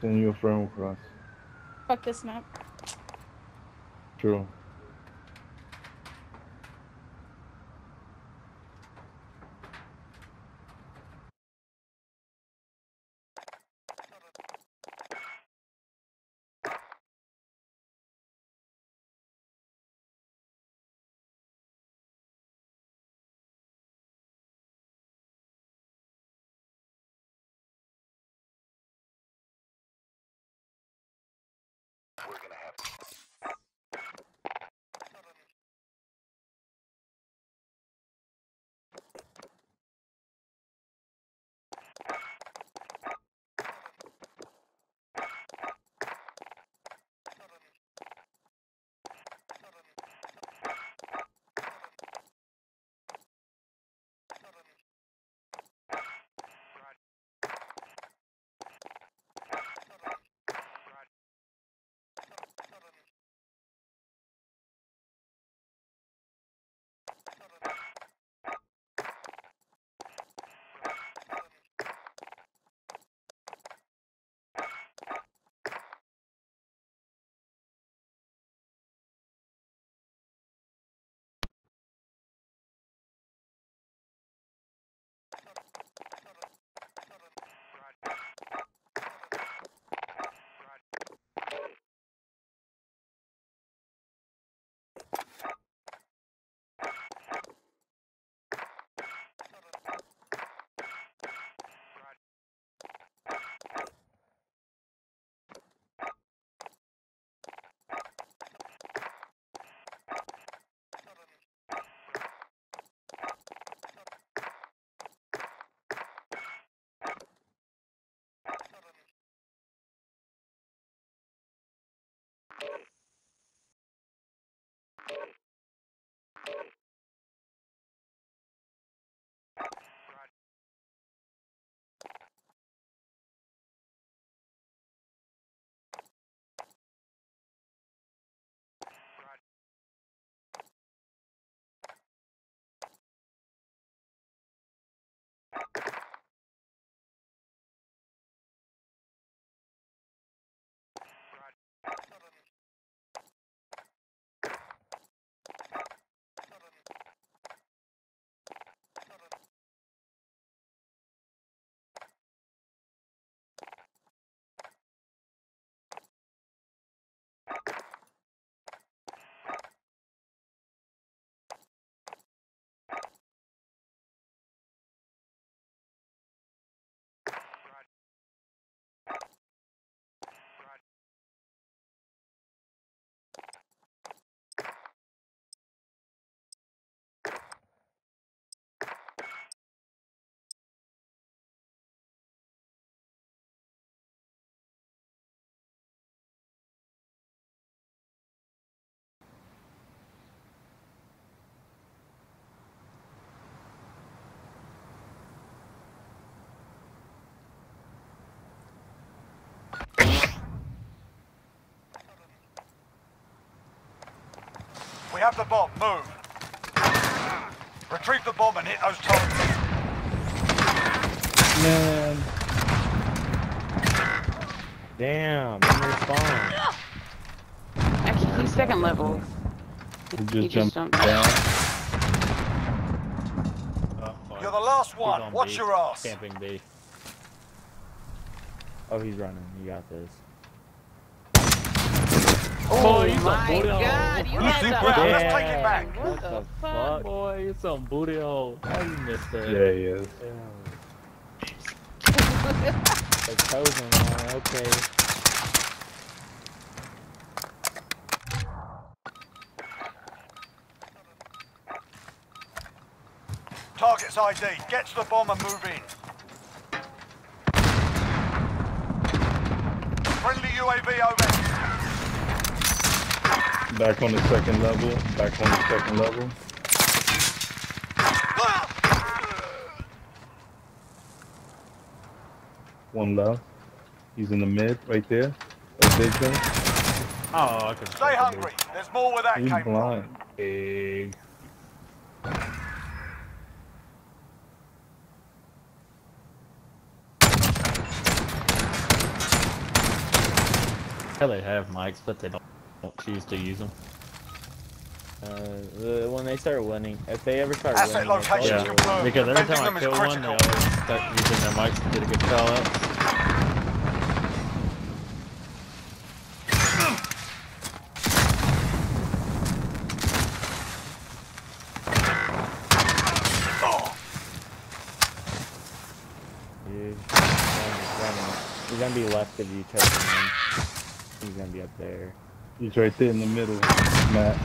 Send you a friend across. Fuck this map. True. we're going to We have the bomb. Move. Retrieve the bomb and hit those targets. Man. Damn, I'm respond. Actually, he's second level. He just He just jumped jumped. down. You're the last one. on Watch B. your ass. Camping B. Oh, he's running. You got this. Oh, he's a my booty hole. god, you Losing had the ground. Let's take it back. What the fuck? boy? You some booty hole. How you missed that? Yeah, he is. The chosen one, okay. Target's ID. Get to the bomb and move in. Friendly UAV over. Back on the second level. Back on the second level. One left. He's in the mid, right there. A big thing. Oh, I can. Stay hungry. There's more where that He's came from. blind. Big. Hell, they have mics, but they don't, don't choose to use them. Uh, the, when they start winning, if they ever start Asset winning, it's all locations Yeah, confirmed. because every Defending time I kill one, they always start using their mics to get a good call out. Oh, Dude, running, running. He's gonna be left of you, choking him. He's gonna be up there. He's right there in the middle, Matt.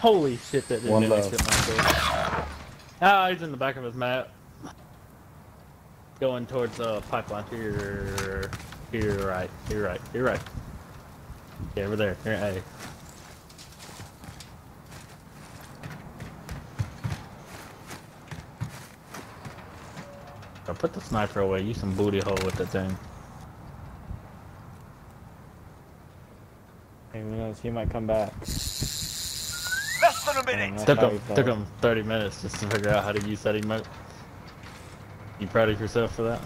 Holy shit, that didn't One hit my face. Ah, he's in the back of his map. Going towards the uh, pipeline. Here, here, right, here, right, here, right. Yeah, over there. Here, hey. Put the sniper away. Use some booty hole with the thing. Hey, who knows? He might come back. less than a minute. Took him, took him 30 minutes just to figure out how to use that emote. You proud of yourself for that?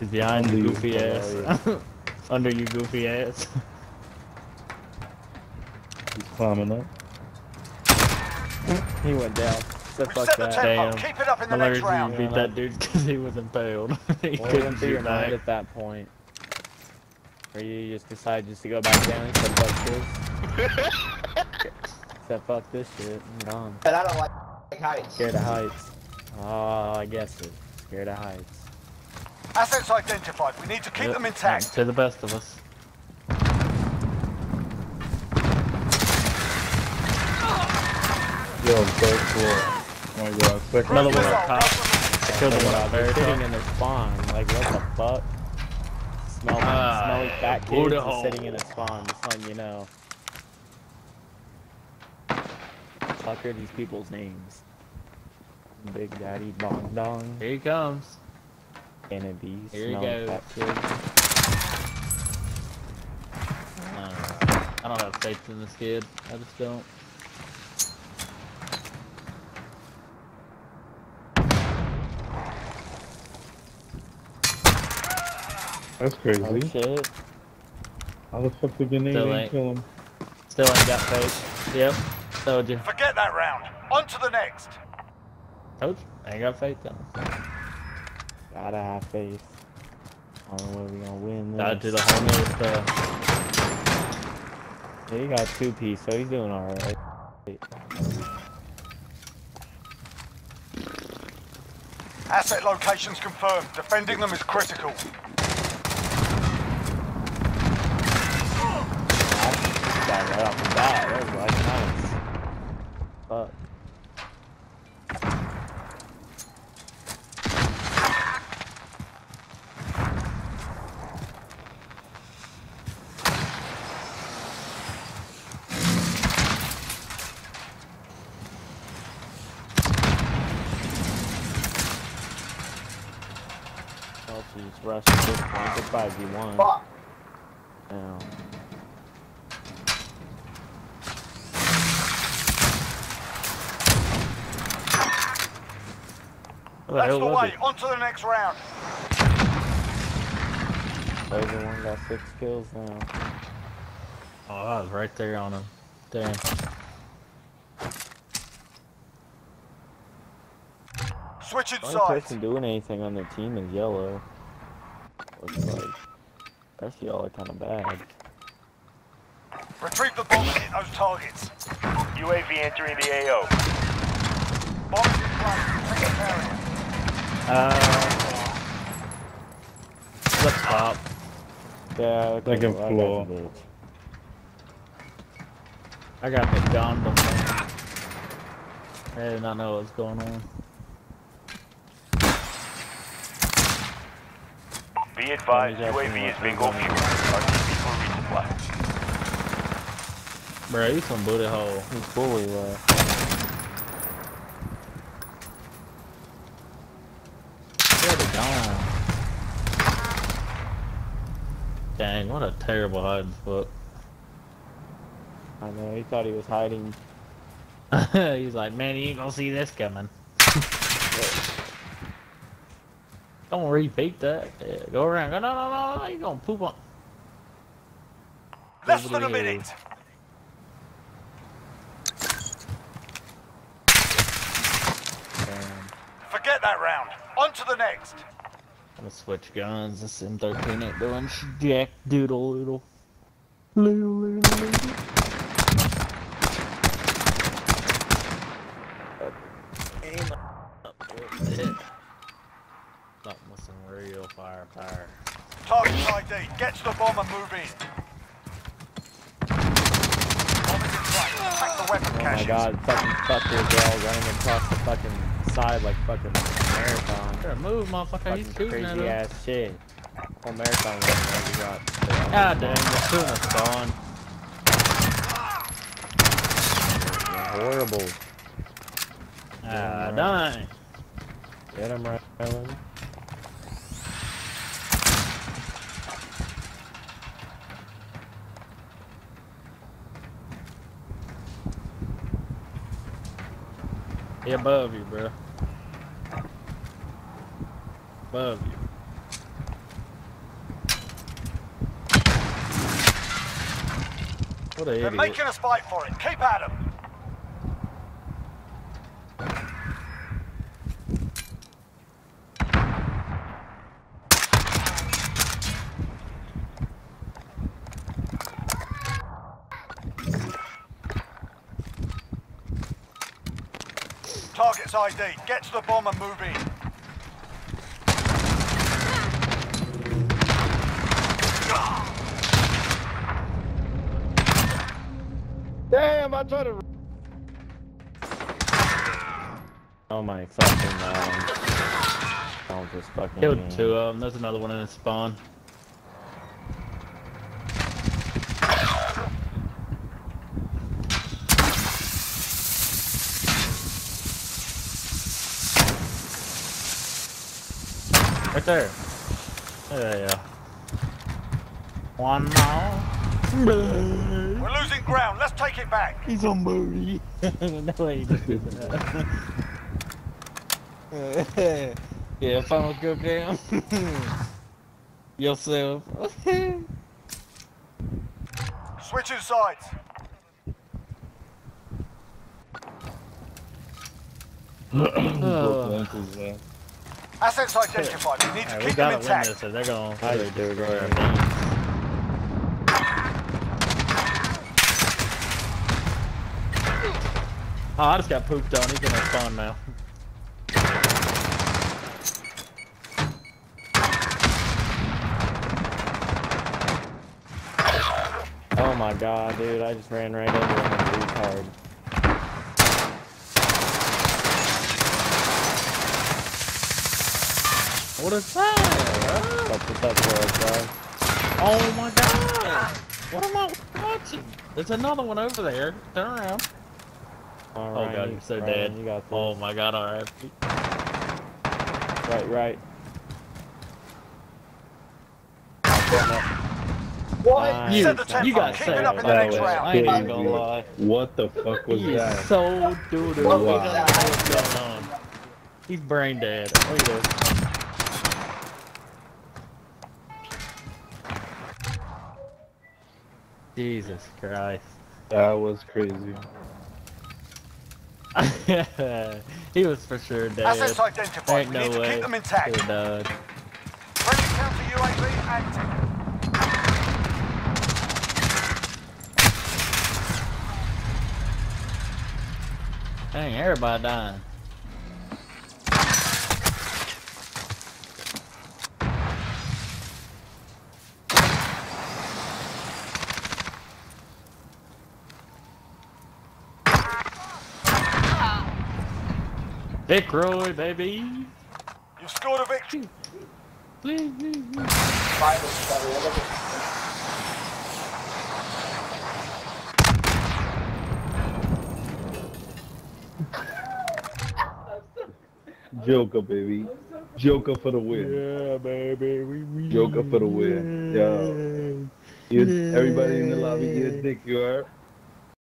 He's behind you, Under you, goofy ass. Under you, goofy ass. He's climbing up. He went down. So We've fuck set the that. tempo. Damn. Keep it up in the Hilarious next round. beat that dude because he was impaled. he What couldn't went through your mind at that point? Or you just decide just to go back down and said fuck this? said fuck this shit, I'm gone. But I don't like, like heights. Scared of heights. Oh, I guess it. Scared of heights. Assets identified. We need to keep Yep, them intact. To the best of us. Yo, third floor. Oh my god, second Another one up top. I killed the one They're there. sitting in their spawn. Like, what the fuck? Smell, Ah, smelly fat kids hole. sitting in a spawn. Just letting you know. Fuck are these people's names? Big Daddy Bong Dong. Here he comes. Kennedy. Here he smelly goes. fat kids. Uh, I don't have faith in this kid. I just don't. That's Oh crazy. shit. How the fuck did grenade Still ain't ain't. kill him? Still ain't got faith. Yep. Told you. Forget that round. On to the next. Told you. Ain't got faith though. Gotta have faith. I don't know where we gonna win Died to this. the whole nother stuff. Yeah, he got two piece, so he's doing alright. Asset locations confirmed. Defending them is critical. Got right off the bat. That was like nice. Fuck. Rushing this point. It's 5v1 Fuck. now. What the That's hell the way. it? On to the next round. Everyone got six kills now. Oh, I was right there on him. Damn. Switching The only sides. person doing anything on their team is yellow. Looks like. The rest of y'all are kind of bad. Retrieve the bomb and hit those targets. UAV entering the AO. Bombs in place. Protect the area. Uh, let's stop. Yeah, okay, Second well, I got floor. the bitch. I got the condom. man. I did not know what was going on. Be advised, Yeah, he's UAV is actually bingo not fuel. going RTB for resupply. Bro, you some booty hole. He's fully left. Where they gone? Dang, what a terrible hiding spot. I know, he thought he was hiding. He's like, man, you ain't gonna see this coming. Don't repeat that. Yeah, go around. Go, no, no, no, no. You gonna poop on? Less than a minute. Damn. Forget that round. On to the next. Gonna switch guns. This M13 ain't doing jack doodle little. Little, little, little. Aim up with it. Something with some real firepower. Target ID. Get to the bomb and move in. Bomb is in place. Attack the weapon Oh my god, fucking fuckers are all running across the fucking side like fucking marathon. Better move, motherfucker. He's shooting at us. ass shit. Whole marathon running, got. God dang, they're shooting us, Dawn. Horrible. Ah, right. dang. Get him, Rylan. He above you, bro. Above you. What a They're idiot. making us fight for it. Keep at 'em. Target's ID. Get to the bomb and move in. Damn, I tried to. Oh my fucking god. I'll just fucking. Killed two of them. There's another one in the spawn. Right there. There you go. One more. We're losing ground. Let's take it back. He's on booty. no way. yeah, final go down. Yourself. Switching sides. Oh. Broke ankles, man. Assets identified. We need to Alright, we keep them intact. this, or they're gonna How you do, destroy our bro? team. Oh, I just got pooped on. He's gonna spawn now. Oh my god, dude, I just ran right over him a retard. What is that? Fuck up for us, bro. Oh my god! What am I watching? There's another one over there. Turn around. All Oh right, god, you're so Ryan, dead. You got oh, this. Oh my god, alright. Right, right. What? You, the tempo. you got Keep saved. up in the That next was round. I ain't even crazy. gonna lie. What the fuck was He is that? so doo doo. Wow. He doesn't know what's going on. He's brain dead. Oh, Look at this. Jesus Christ. That was crazy. he was for sure dead. Assets identified. Ain't We no need to way. keep them intact. Died. Friendly counter UAV active. Dang, everybody dying. Roy, baby. You've scored a victory. Joker, baby. Joker for the win. Yeah, baby. We, we Joker for the win. Yeah. You, everybody in the lobby, get a dick, you heard?